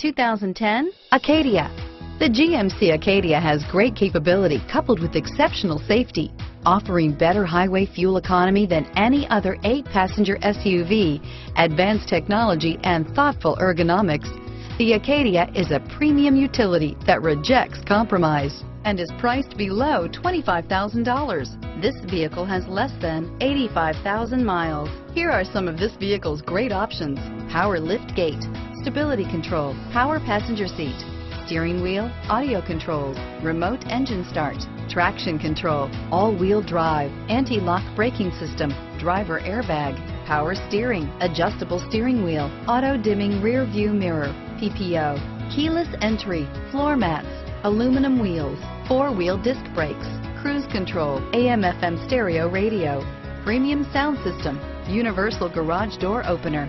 2010 Acadia. The GMC Acadia has great capability coupled with exceptional safety, offering better highway fuel economy than any other eight-passenger SUV, advanced technology, and thoughtful ergonomics. The Acadia is a premium utility that rejects compromise and is priced below $25,000. This vehicle has less than 85,000 miles. Here are some of this vehicle's great options. Power lift gate, stability control, power passenger seat, steering wheel, audio controls, remote engine start, traction control, all-wheel drive, anti-lock braking system, driver airbag, power steering, adjustable steering wheel, auto-dimming rear view mirror, PPO, keyless entry, floor mats, aluminum wheels, four-wheel disc brakes, cruise control, AM FM stereo radio, premium sound system, universal garage door opener.